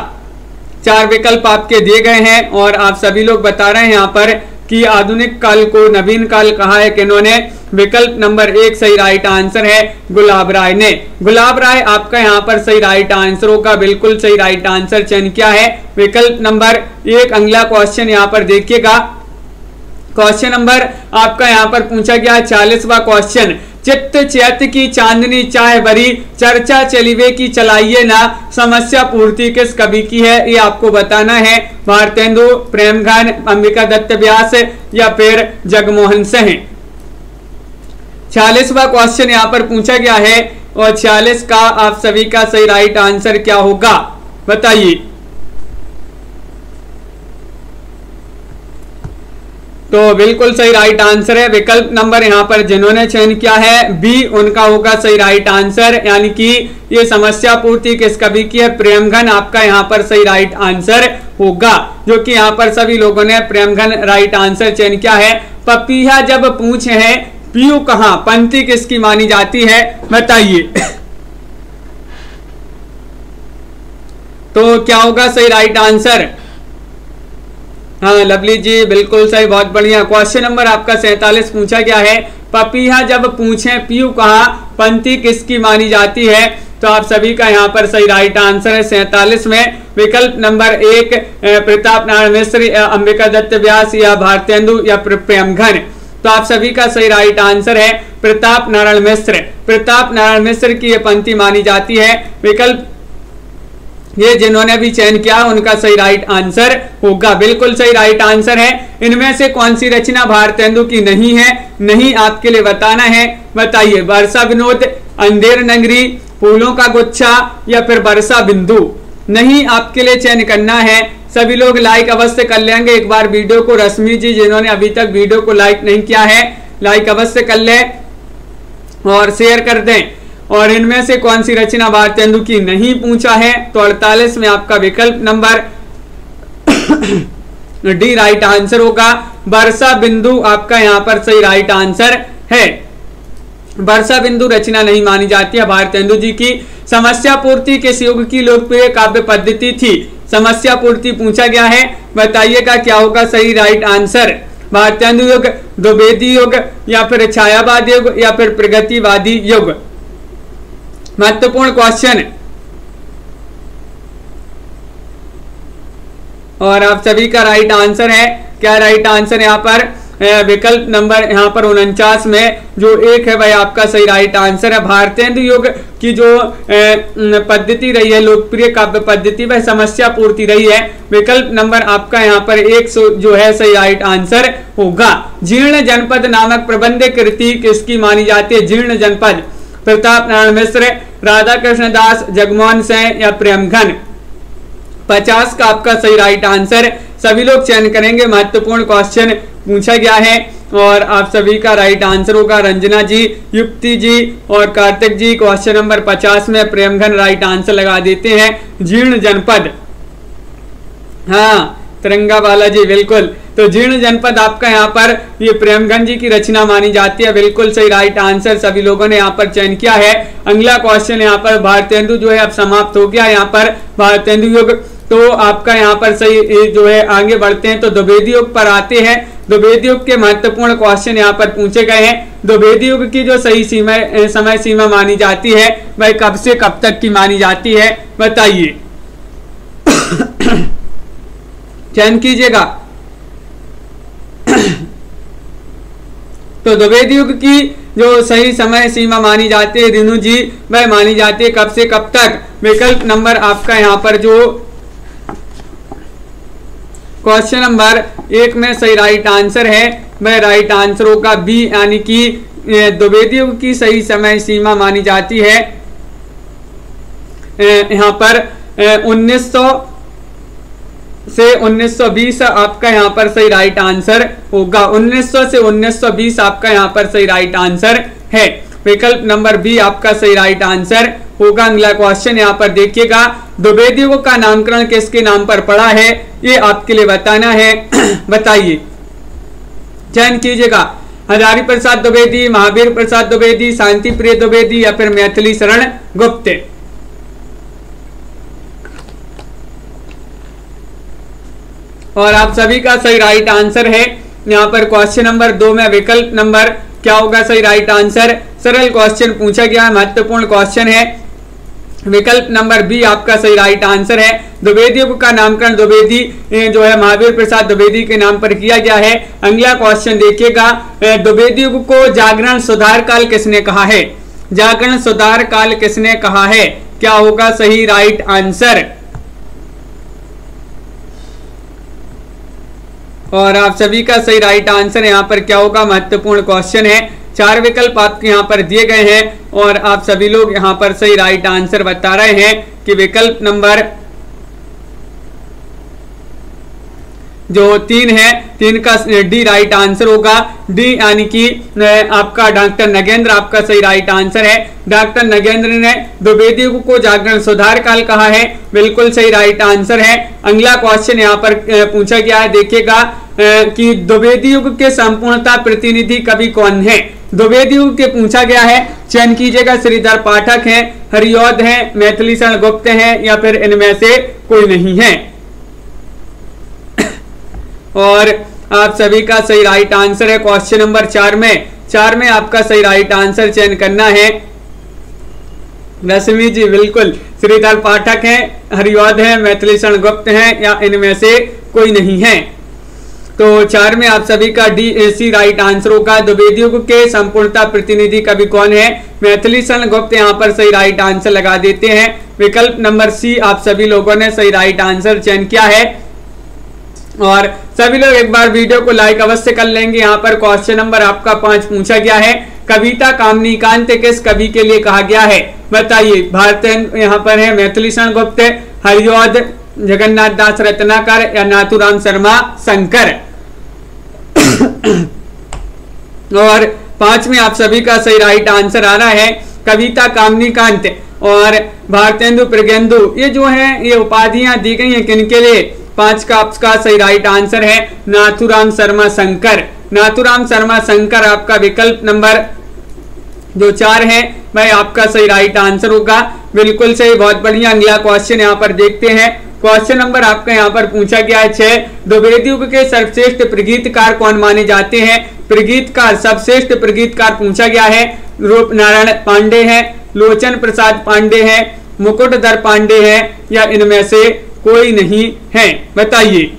S1: चार विकल्प आपके दिए गए हैं और आप सभी लोग बता रहे हैं यहाँ पर कि आधुनिक काल को नवीन काल कहा है किन्होंने विकल्प नंबर एक, सही राइट आंसर है, गुलाब राय ने। गुलाब राय, आपका यहाँ पर सही राइट आंसर होगा, बिल्कुल सही राइट आंसर चयन किया है। विकल्प नंबर एक, अगला क्वेश्चन यहाँ पर देखिएगा। क्वेश्चन नंबर आपका यहाँ पर पूछा गया चालीसवा क्वेश्चन चित्त चैत की चांदनी चाय भरी, चर्चा चलिवे की चलाइए ना। समस्या पूर्ति किस कवि की है, ये आपको बताना है। भारतेंदु, प्रेमघन, अंबिका दत्त व्यास या फिर जगमोहन सिंह। छियालीसवा क्वेश्चन यहाँ पर पूछा गया है, और छियालीस का आप सभी का सही राइट आंसर क्या होगा? बताइए। तो बिल्कुल सही राइट आंसर है। विकल्प नंबर यहाँ पर जिन्होंने चयन किया है बी उनका होगा सही राइट आंसर यानी कि ये समस्या पूर्ति किस कवि की है? प्रेमघन आपका यहाँ पर सही राइट आंसर होगा। जो कि यहाँ पर सभी लोगों ने प्रेमघन राइट आंसर चयन किया है। पपीहा जब पूछ है, पीयू कहा? पंक्ति किसकी मानी जाती है? बताइए। [coughs] तो क्या होगा सही राइट आंसर हाँ लवली जी, बिल्कुल सही, बहुत बढ़िया। क्वेश्चन नंबर आपका सैतालीस पूछा गया है। पपीहा जब पूछे, पीयू कहा पंक्ति किसकी मानी जाती है? तो आप सभी का यहाँ पर सही राइट आंसर है सैतालीस में। विकल्प नंबर एक प्रताप नारायण मिश्र या अंबिका दत्त व्यास या भारतेंदु या प्रेम घन तो आप सभी का सही राइट आंसर है प्रताप नारायण मिश्र प्रताप नारायण मिश्र की यह पंक्ति मानी जाती है। विकल्प ये जिन्होंने भी चयन किया, उनका सही राइट आंसर होगा। बिल्कुल सही राइट आंसर है। इनमें से कौन सी रचना भारतेंदु की नहीं है, नहीं आपके लिए बताना है? बताइए वर्षा विनोद, अंधेर नगरी, फूलों का गुच्छा या फिर वर्षा बिंदु? नहीं आपके लिए चयन करना है। सभी लोग लाइक अवश्य कर लेंगे। एक बार वीडियो को, रश्मि जी जिन्होंने अभी तक वीडियो को लाइक नहीं किया है लाइक अवश्य कर ले और शेयर कर दें। और इनमें से कौन सी रचना भारतेंदु की नहीं पूछा है? तो अड़तालीस में आपका विकल्प नंबर [coughs] डी राइट आंसर होगा। वर्षा बिंदु आपका यहाँ पर सही राइट आंसर है। वर्षा बिंदु रचना नहीं मानी जाती है भारतेंदु जी की। समस्या पूर्ति किस युग की लोकप्रिय काव्य पद्धति थी? समस्या पूर्ति पूछा गया है। बताइएगा क्या होगा सही राइट आंसर? भारतेंदु युग, द्विवेदी युग, या फिर छायावादी युग, या फिर प्रगतिवादी युग? महत्वपूर्ण क्वेश्चन है और आप सभी का राइट आंसर है। क्या राइट आंसर यहाँ पर? विकल्प नंबर यहाँ पर उनचास में, जो एक है भाई आपका सही राइट आंसर है। भारतीय युग की जो पद्धति रही है, लोकप्रिय काव्य पद्धति, वह समस्या पूर्ति रही है। विकल्प नंबर आपका यहाँ पर एक जो है सही राइट आंसर होगा। जीर्ण जनपद नामक प्रबंध कृति किसकी मानी जाती है? जीर्ण जनपद। प्रताप नारायण मिश्र राधा कृष्ण दास, जगमोहन सिंह या प्रेमघन पचास का आपका सही राइट आंसर सभी लोग चयन करेंगे, महत्वपूर्ण क्वेश्चन पूछा गया है और आप सभी का राइट आंसर होगा रंजना जी, युक्ति जी और कार्तिक जी। क्वेश्चन नंबर पचास में प्रेमघन राइट आंसर लगा देते हैं जीर्ण जनपद। हाँ तिरंगा बालाजी बिल्कुल तो जीर्ण जनपद आपका यहाँ पर ये प्रेमगंज जी की रचना मानी जाती है बिल्कुल सही राइट आंसर सभी लोगों ने यहाँ पर चयन किया है अगला क्वेश्चन यहाँ पर भारतेंदु जो है अब समाप्त हो गया यहाँ पर भारतेंदु युग तो आपका यहाँ पर सही जो है आगे बढ़ते हैं तो द्विवेदी युग पर आते हैं द्विवेदी युग के महत्वपूर्ण क्वेश्चन यहाँ पर पूछे गए हैं द्विवेदी युग की जो सही सीमा समय सीमा मानी जाती है वह कब से कब तक की मानी जाती है बताइए चयन कीजिएगा। तो द्विवेद युग की जो सही समय सीमा मानी जाती है, रिनु जी, वह मानी जाती है कब से कब तक? विकल्प नंबर आपका यहाँ पर जो क्वेश्चन नंबर एक में सही राइट आंसर है, वह राइट आंसर होगा बी यानी कि द्विवेद युग की सही समय सीमा मानी जाती है। यहाँ पर 1900 से 1920 आपका यहाँ पर सही राइट आंसर होगा। 1900 से 1920 आपका यहाँ पर सही राइट आंसर है। विकल्प नंबर बी आपका सही राइट आंसर होगा। अगला क्वेश्चन यहाँ पर देखिएगा। द्विवेदियों का नामकरण किसके नाम पर पड़ा है? ये आपके लिए बताना है। [clears throat] बताइए। चयन कीजिएगा। हजारी प्रसाद द्विवेदी, महावीर प्रसाद द्विवेदी शांति प्रिय द्विवेदी या फिर मैथिली शरण गुप्त। और आप सभी का सही राइट आंसर है। यहाँ पर क्वेश्चन नंबर दो में विकल्प नंबर क्या होगा सही राइट आंसर सरल क्वेश्चन पूछा गया, महत्वपूर्ण क्वेश्चन है। विकल्प नंबर बी आपका सही राइट आंसर है। द्विवेदी का नामकरण द्विवेदी जो है महावीर प्रसाद द्विवेदी के नाम पर किया गया है। अगला क्वेश्चन देखिएगा। द्विवेदी को जागरण सुधार काल किसने कहा है? जागरण सुधार काल किसने कहा है? क्या होगा सही राइट आंसर और आप सभी का सही राइट आंसर यहाँ पर क्या होगा? महत्वपूर्ण क्वेश्चन है। चार विकल्प आपके यहाँ पर दिए गए हैं और आप सभी लोग यहाँ पर सही राइट आंसर बता रहे हैं कि विकल्प नंबर जो तीन है, तीन का डी राइट आंसर होगा। डी यानी कि आपका डॉक्टर नगेंद्र, आपका सही राइट आंसर है। डॉक्टर नगेंद्र ने द्विवेदी को जागरण सुधार काल कहा है। बिल्कुल सही राइट आंसर है। अगला क्वेश्चन यहाँ पर पूछा गया है। देखिएगा कि द्विवेदी युग के संपूर्णता प्रतिनिधि कवि कौन है? द्विवेदी युग के पूछा गया है, चयन कीजिएगा, श्रीधर पाठक है हरियोध है मैथिली गुप्त है, या फिर इनमें से कोई नहीं है? [coughs] और आप सभी का सही राइट आंसर है क्वेश्चन नंबर चार में। चार में आपका सही राइट आंसर चयन करना है। रश्मि जी, बिल्कुल। श्रीधर पाठक है हरिवाद है मैथिली गुप्त है, या इनमें से कोई नहीं है? तो चार में आप सभी का D, A, C right answer होगा। द्विवेदी युग के संपूर्णता प्रतिनिधि कवि कौन है? मैथिली गुप्त यहाँ पर सही राइट आंसर लगा देते हैं। विकल्प नंबर सी आप सभी लोगों ने सही राइट आंसर चयन किया है। और सभी लोग एक बार वीडियो को लाइक अवश्य कर लेंगे। यहाँ पर क्वेश्चन नंबर आपका पाँच पूछा गया है। कविता कामनी कांत किस कवि के लिए कहा गया है? बताइए, भारत यहाँ पर है, मैथिली गुप्त हरियोद जगन्नाथ दास रत्नाकर या नाथुराम शर्मा, शंकर। और पाँच में आप सभी का सही राइट आंसर आ रहा है, कविता कामनी कांत और भारतेंदु प्रगेंदु ये जो है, ये उपाधियाँ दी गई हैं किनके लिए? पाँच का आपका सही राइट आंसर है, नाथुराम शर्मा शंकर। नाथुराम शर्मा शंकर आपका विकल्प नंबर जो चार है भाई आपका सही राइट आंसर होगा। बिल्कुल सही, बहुत बढ़िया, अगला क्वेश्चन यहाँ पर देखते हैं। क्वेश्चन नंबर आपका यहाँ पर पूछा गया है छह। द्विवेद युग के सर्वश्रेष्ठ प्रगीतकार कौन माने जाते हैं? प्रगीतकार सबश्रेष्ठ प्रगीतकार पूछा गया है। रूप नारायण पांडे है, लोचन प्रसाद पांडे है, मुकुटधर पांडे है, या इनमें से कोई नहीं है? बताइए।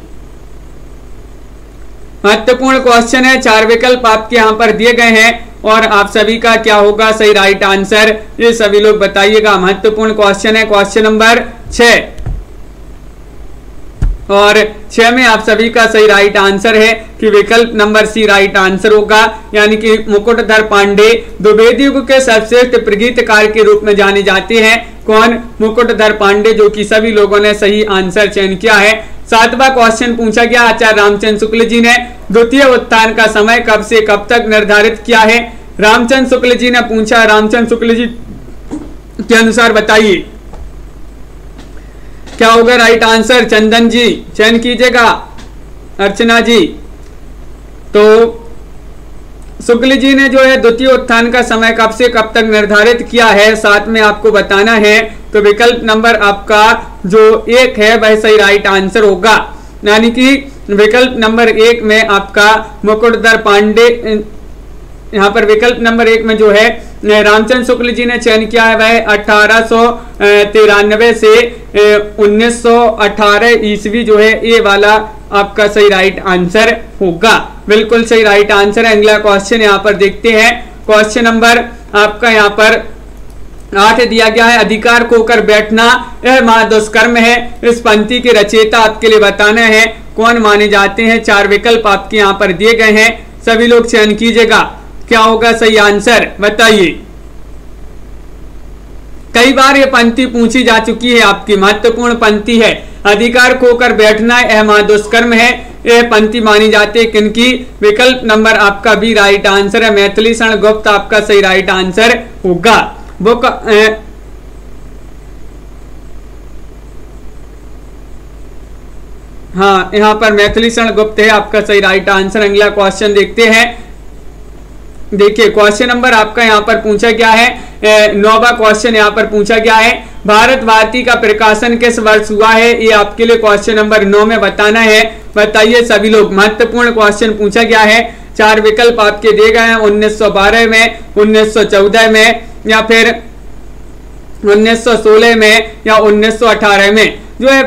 S1: महत्वपूर्ण क्वेश्चन है। चार विकल्प आपके यहाँ पर दिए गए हैं और आप सभी का क्या होगा? सही राइट आंसर ये सभी लोग बताइएगा। महत्वपूर्ण क्वेश्चन है। क्वेश्चन नंबर छ और छह में आप सभी का सही राइट आंसर है कि विकल्प नंबर सी राइट आंसर होगा। यानी कि मुकुटधर पांडे द्विवेद युग के सर्वश्रेष्ठ प्रगीतकार के रूप में जाने जाते हैं। कौन? मुकुटधर पांडे, जो कि सभी लोगों ने सही आंसर चयन किया है। सातवां क्वेश्चन पूछा गया आचार्य रामचंद्र शुक्ल जी ने। द्वितीय उत्थान का समय कब से कब तक निर्धारित किया है? रामचंद्र शुक्ल जी ने पूछा। रामचंद्र शुक्ल जी के अनुसार बताइए। क्या होगा राइट आंसर चंदन जी, चयन कीजिएगा, अर्चना जी। तो शुक्ल जी ने जो है द्वितीय उत्थान का समय कब से कब तक निर्धारित किया है, साथ में आपको बताना है। तो विकल्प नंबर आपका जो एक है, वह सही राइट आंसर होगा। यानी कि विकल्प नंबर एक में आपका मुकुटधर पांडे यहाँ पर विकल्प नंबर एक में जो है रामचंद्र शुक्ल जी ने चयन किया है, वह अठारह से उन्नीस ईस्वी जो है, ये वाला आपका सही राइट आंसर होगा। बिल्कुल सही राइट आंसर है। अगला क्वेश्चन यहाँ पर देखते हैं। क्वेश्चन नंबर आपका यहाँ पर आठ दिया गया है। अधिकार को कर बैठना, यह महादुष्कर्म है। इस पंक्ति के रचेता आपके लिए बताना है। कौन माने जाते हैं? चार विकल्प आपके यहाँ पर दिए गए हैं। सभी लोग चयन कीजिएगा। क्या होगा? सही आंसर बताइए। कई बार ये पंक्ति पूछी जा चुकी है आपकी। महत्वपूर्ण पंक्ति है। अधिकार खोकर बैठना यह दुष्कर्म है। यह पंक्ति मानी जाती है किनकी विकल्प नंबर आपका भी राइट आंसर है। मैथिली क्षण गुप्त आपका सही राइट आंसर होगा। बुक हाँ यहाँ पर मैथिली क्षण गुप्त है। आपका सही राइट आंसर अगला क्वेश्चन देखते हैं। देखिए क्वेश्चन नंबर आपका यहाँ पर पूछा गया है नौवा क्वेश्चन यहाँ पर पूछा गया है भारत भारती का प्रकाशन किस वर्ष हुआ है, ये आपके लिए क्वेश्चन नंबर नौ में बताना है, बताइए सभी लोग, महत्वपूर्ण क्वेश्चन पूछा गया है, चार विकल्प आपके दिए गए हैं 1912 में 1914 में, या फिर 1916 में, या 1918 में, जो है,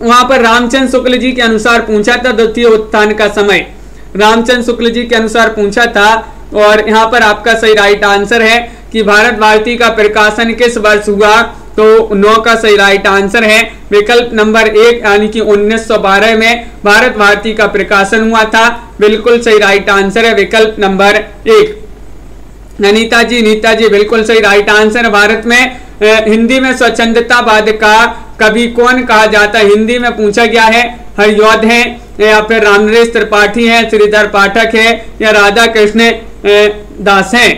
S1: वहाँ पर रामचंद्र शुक्ल जी के अनुसार पूछा था द्वितीय उत्थान का समय। रामचंद्र शुक्ल जी के अनुसार पूछा था, और यहाँ पर आपका सही राइट आंसर है कि भारत भारती का प्रकाशन किस वर्ष हुआ? तो नौ का सही राइट आंसर है। विकल्प नंबर एक, यानी कि 1912 में भारत भारती का प्रकाशन हुआ था। बिल्कुल सही राइट आंसर है विकल्प नंबर एक। नीता जी नीता जी, बिल्कुल सही राइट आंसर है। भारत में हिंदी में स्वच्छंदता बाद का कभी कौन कहा जाता है? हिंदी में पूछा गया है। हरियोध है या फिर रामनरेश त्रिपाठी है, श्रीधर पाठक है, या राधा कृष्ण दास हैं।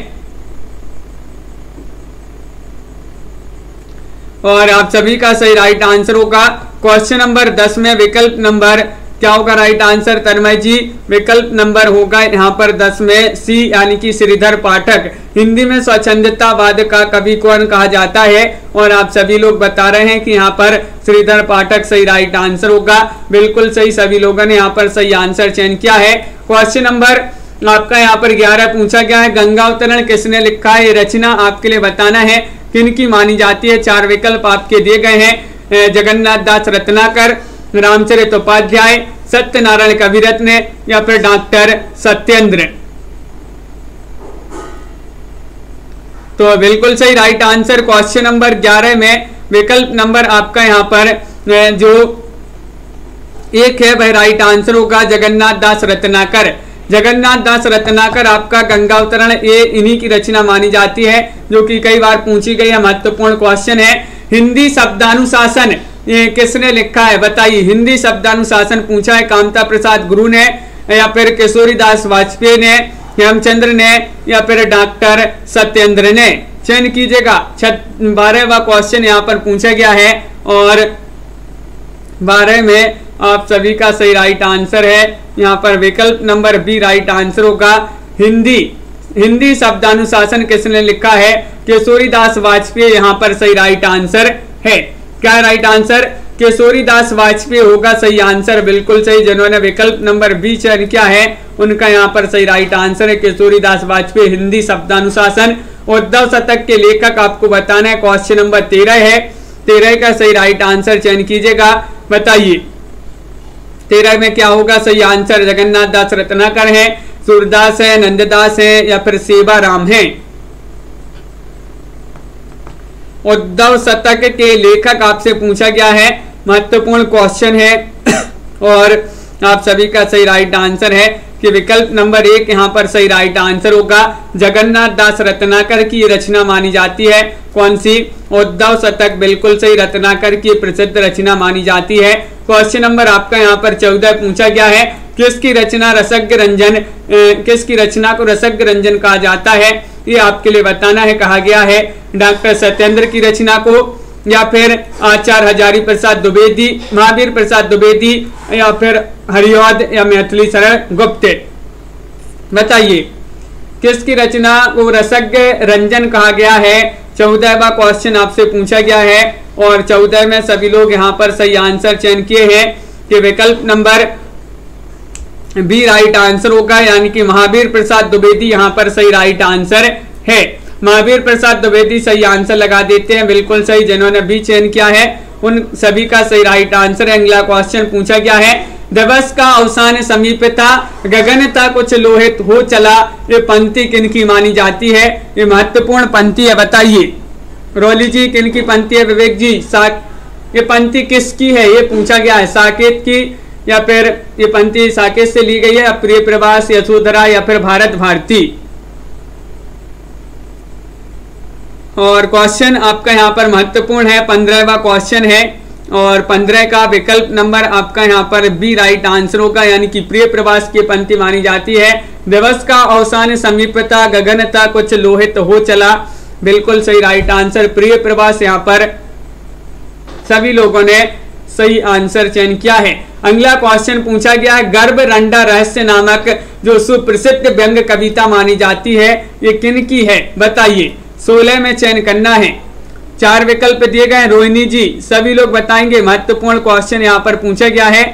S1: और आप सभी का सही राइट आंसर होगा। क्वेश्चन नंबर दस में विकल्प नंबर क्या होगा? राइट आंसर तन्मय जी, विकल्प नंबर होगा यहाँ पर दस में सी यानी कि श्रीधर पाठक। हिंदी में स्वच्छंदतावाद का कवि कौन कहा जाता है? और आप सभी लोग बता रहे हैं कि यहाँ पर श्रीधर पाठक सही राइट आंसर होगा। बिल्कुल सही, सभी लोगों ने यहाँ पर सही आंसर चयन किया है। क्वेश्चन नंबर आपका यहाँ पर ग्यारह पूछा गया है। गंगा अवतरण किसने लिखा है? रचना आपके लिए बताना है। किन की मानी जाती है? चार विकल्प आपके दिए गए हैं। जगन्नाथ दास रत्नाकर, रामचरित उपाध्याय सत्यनारायण कविरत्न या फिर डॉक्टर सत्येंद्र। तो बिल्कुल सही राइट आंसर क्वेश्चन नंबर 11 में विकल्प नंबर आपका यहाँ पर जो एक है वह राइट आंसर होगा जगन्नाथ दास रत्नाकर। जगन्नाथ दास रत्नाकर आपका गंगा अवतरण ये इन्हीं की रचना मानी जाती है, जो कि कई बार पूछी गई है, महत्वपूर्ण क्वेश्चन है। हिंदी शब्दानुशासन किसने लिखा है? बताइए। हिंदी शब्दानुशासन पूछा है कामता प्रसाद गुरु ने, या फिर किशोरी दास वाजपेयी ने, हेमचंद्र ने, या फिर डॉक्टर सत्येंद्र ने? चयन कीजिएगा। बारहवा क्वेश्चन यहाँ पर पूछा गया है और बारह में आप सभी का सही राइट आंसर है। यहाँ पर विकल्प नंबर बी राइट आंसर होगा। हिंदी हिंदी शब्दानुशासन किसने लिखा है? केशोरी दास वाजपेयी यहाँ पर सही राइट आंसर है। क्या राइट आंसर केशोरी दास वाजपेयी होगा सही आंसर बिल्कुल सही। जिन्होंने विकल्प नंबर बी चयन किया है, उनका यहाँ पर सही राइट आंसर है। केशोरी दास वाजपेयी, हिंदी शब्दानुशासन, उद्धव शतक के लेखक, आपको बताना है क्वेश्चन नंबर तेरह है। तेरह का सही राइट आंसर चयन कीजिएगा। बताइए। तेरह में क्या होगा? सही आंसर जगन्नाथ दास रत्नाकर है, सूरदास है, नंददास है, या फिर सेवा राम है? उद्धव शतक के लेखक आपसे पूछा गया है। महत्वपूर्ण क्वेश्चन है। [coughs] और आप सभी का सही राइट आंसर है कि विकल्प नंबर एक यहाँ पर सही राइट आंसर होगा। जगन्नाथ दास रत्नाकर की रचना मानी जाती है। कौन सी? उद्धव शतक, बिल्कुल सही, रत्नाकर की प्रसिद्ध रचना मानी जाती है। क्वेश्चन नंबर आपका यहाँ पर चौदह पूछा गया है। किसकी रचना रसज्ञ रंजन किसकी रचना को रसज्ञ रंजन कहा जाता है? ये आपके लिए बताना है, कहा गया है। डॉक्टर सत्येंद्र की रचना को, या फिर आचार्य हजारी प्रसाद द्विवेदी, महावीर प्रसाद द्विवेदी, या फिर हरिवाद या मैथिली शरण गुप्त। बताइए, किसकी रचना को रसज्ञ रंजन कहा गया है? चौदहवा क्वेश्चन आपसे पूछा गया है, और चौदह में सभी लोग यहाँ पर सही आंसर चयन किए हैं कि विकल्प नंबर बी राइट आंसर होगा, यानी कि महावीर प्रसाद द्विवेदी यहाँ पर सही राइट आंसर है। महावीर प्रसाद द्विवेदी सही आंसर लगा देते हैं। बिल्कुल सही, जिन्होंने बी चयन किया है, उन सभी का सही राइट आंसर है। अगला क्वेश्चन पूछा गया है, दिवस का अवसान समीप था गगनता कुछ लोहित, हो चला, ये पंक्ति किन की मानी जाती है? ये महत्वपूर्ण पंक्ति है, बताइए। रोली जी किन की पंक्ति है? विवेक जी साक ये पंक्ति किसकी है? ये पूछा गया है, साकेत की, या फिर ये पंक्ति साकेत से ली गई है, प्रिय प्रवास, यशोधरा, या फिर भारत भारती? और क्वेश्चन आपका यहाँ पर महत्वपूर्ण है, पंद्रहवा क्वेश्चन है, और पंद्रह का विकल्प नंबर आपका यहाँ पर बी राइट आंसर होगा, यानी कि प्रिय प्रवास की पंक्ति मानी जाती है। दिवस का अवसान, समीपता, गगनता, कुछ लोहित हो चला। बिल्कुल सही राइट आंसर प्रिय प्रवास यहाँ पर सभी लोगों ने सही आंसर चयन किया है। अगला क्वेश्चन पूछा गया है गर्भ रंडा रहस्य नामक जो सुप्रसिद्ध व्यंग कविता मानी जाती है, ये किन की है? बताइए। सोलह में चयन करना है। चार विकल्प दिए गए रोहिणी जी, सभी लोग बताएँगे, महत्वपूर्ण क्वेश्चन यहाँ पर पूछा गया है।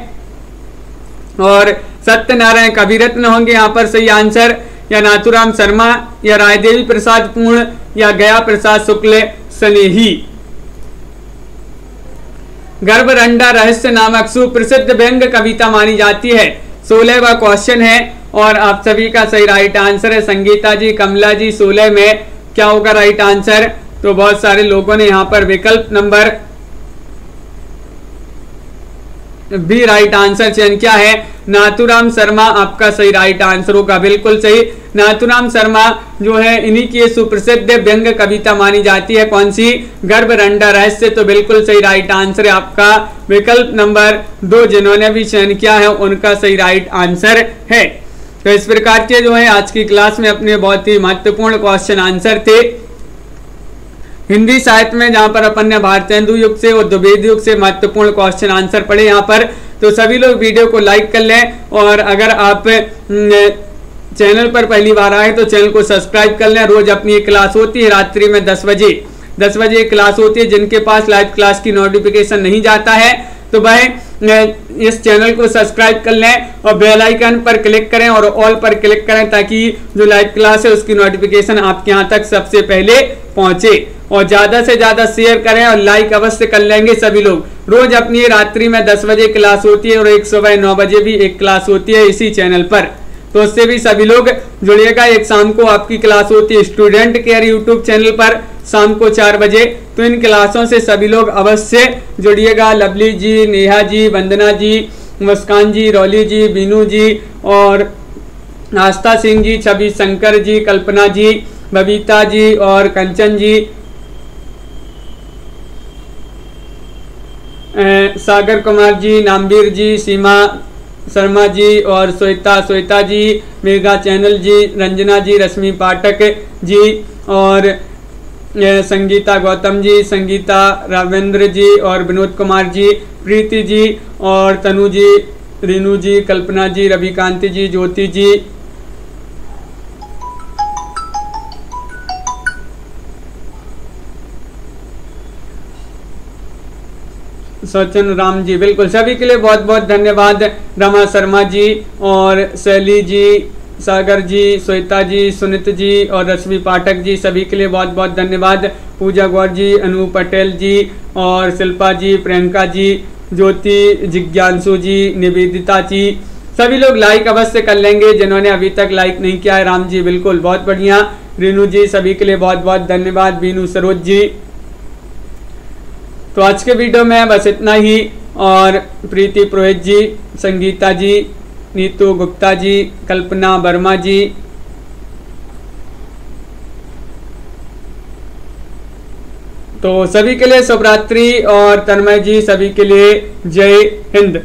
S1: और सत्यनारायण कविरत्न होंगे यहाँ पर, सही आंसर या नाथुराम शर्मा, या रायदेवी प्रसाद पूर्ण, या गया प्रसाद शुक्ल स्नेही गर्भरंडा रहस्य नामक सुप्रसिद्ध व्यंग कविता मानी जाती है। सोलहवा क्वेश्चन है, और आप सभी का सही राइट आंसर है। संगीता जी, कमला जी, सोलह में क्या होगा राइट आंसर तो बहुत सारे लोगों ने यहाँ पर विकल्प नंबर बी राइट आंसर चयन क्या है। नाथुराम शर्मा आपका सही राइट आंसर होगा, बिल्कुल सही। नाथुराम शर्मा जो है, इन्हीं की सुप्रसिद्ध व्यंग कविता मानी जाती है। कौन सी? गर्भ रंडा रहस्य तो बिल्कुल सही राइट आंसर है आपका। विकल्प नंबर दो जिन्होंने भी चयन किया है, उनका सही राइट आंसर है। तो इस प्रकार के जो है, आज की क्लास में अपने बहुत ही महत्वपूर्ण क्वेश्चन आंसर थे। हिंदी साहित्य में जहाँ पर अपन ने भारतेंदु युग से और द्विवेद युग से महत्वपूर्ण क्वेश्चन आंसर पढ़े यहाँ पर तो सभी लोग वीडियो को लाइक कर लें और अगर आप चैनल पर पहली बार आए तो चैनल को सब्सक्राइब कर लें। रोज अपनी एक क्लास होती है रात्रि में दस बजे। दस बजे क्लास होती है जिनके पास लाइव क्लास की नोटिफिकेशन नहीं जाता है। तो भाई इस चैनल को सब्सक्राइब कर लें और बेल आइकन पर क्लिक करें और ऑल पर क्लिक करें ताकि जो लाइव क्लास है उसकी नोटिफिकेशन आपके यहाँ तक सबसे पहले पहुँचे। और ज़्यादा से ज़्यादा शेयर करें और लाइक अवश्य कर लेंगे सभी लोग। रोज अपनी रात्रि में दस बजे क्लास होती है और एक सुबह नौ बजे भी एक क्लास होती है इसी चैनल पर। तो उससे भी सभी लोग जुड़िएगा। एक शाम को आपकी क्लास होती है स्टूडेंट केयर यूट्यूब चैनल पर, शाम को चार बजे। तो इन क्लासों से सभी लोग अवश्य जुड़िएगा। लवली जी, नेहा जी, वंदना जी, मुस्कान जी, रौली जी, बीनू जी और आस्था सिंह जी, छवि शंकर जी, कल्पना जी, बबीता जी और कंचन जी। सागर कुमार जी, नामवीर जी, सीमा शर्मा जी और श्वेता श्वेता जी मेगा चैनल जी, रंजना जी, रश्मि पाठक जी और संगीता गौतम जी, संगीता रावेंद्र जी और विनोद कुमार जी, प्रीति जी और तनु जी रीनू जी, कल्पना जी, रविकांति जी, ज्योति जी सचिन राम जी, बिल्कुल। सभी के लिए बहुत बहुत धन्यवाद। रमा शर्मा जी और शैली जी, सागर जी, श्वेता जी, सुनित जी और रश्मि पाठक जी, सभी के लिए बहुत बहुत धन्यवाद। पूजा गौर जी, अनु पटेल जी और शिल्पा जी, प्रियंका जी, ज्योति, जिज्ञांशु जी, निवेदिता जी। सभी लोग लाइक अवश्य कर लेंगे। जिन्होंने अभी तक लाइक नहीं किया है, राम जी, बिल्कुल। बहुत बढ़िया। रीनू जी, सभी के लिए बहुत बहुत धन्यवाद। बीनू सरोज जी तो आज के वीडियो में बस इतना ही। और प्रीति पुरोहित जी, संगीता जी, नीतू गुप्ता जी, कल्पना वर्मा जी। तो सभी के लिए शुभरात्रि और तन्मय जी सभी के लिए जय हिंद।